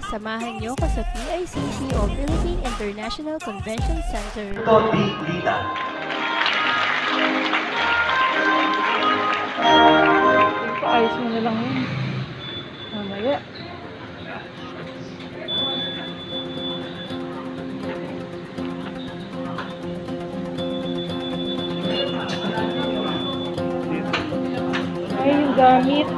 Samahan niyo ko sa PICC o Philippine International Convention Center. Ito, di Lita. Paayos mo na lang yun. Mamaya. Ay, yung gamit.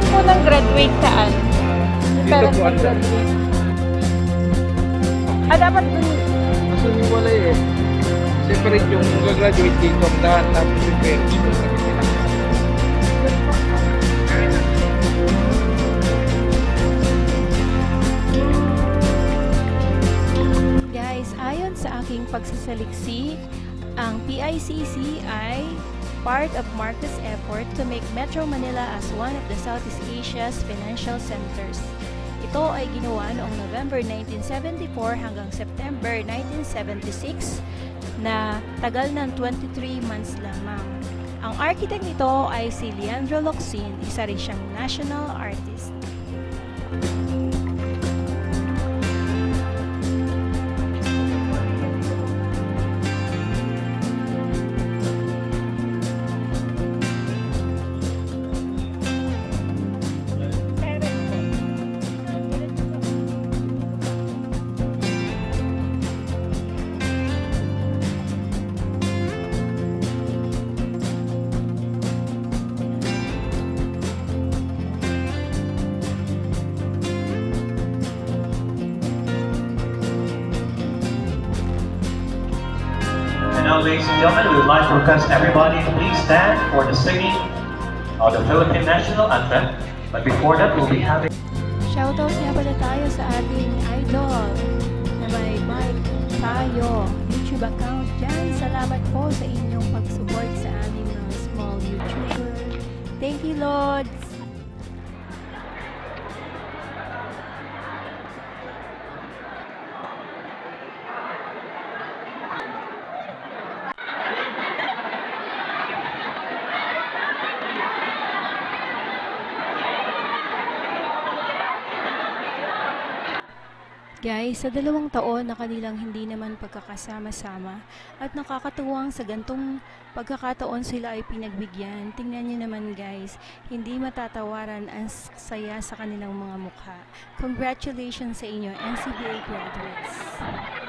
Yung parent po ng graduate saan? Yung Dito parent po, ng anda. graduate. Ah, dapat dun. Mas umiwalay eh. Separate yung gagraduate dito ang dahan tapos yung parents ko sa kanila. Guys, ayon sa aking pagsasaliksi, ang PICC ay part of Marcos' effort to make Metro Manila as one of the Southeast Asia's financial centers. Ito ay ginawa noong November 1974 hanggang September 1976 na tagal ng 23 months lamang. Ang architect nito ay si Leandro Locsin, isa rin siyang national artist. Now, ladies and gentlemen, we would like to request everybody please stand for the singing of the Philippine National Anthem. But before that, we'll be having Shoutout nga pala tayo sa ating idol na may Mike Tayo YouTube account dyan. Salamat po sa inyong pag-support sa aming mga small YouTuber. Thank you, Lods! Guys, sa dalawang taon na kanilang hindi naman pagkakasama-sama at nakakatuwang sa gantong pagkakataon sila ay pinagbigyan. Tingnan niyo naman guys, hindi matatawaran ang saya sa kanilang mga mukha. Congratulations sa inyo, NCBA graduates!